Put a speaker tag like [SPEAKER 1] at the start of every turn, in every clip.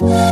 [SPEAKER 1] Bye.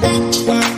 [SPEAKER 1] Open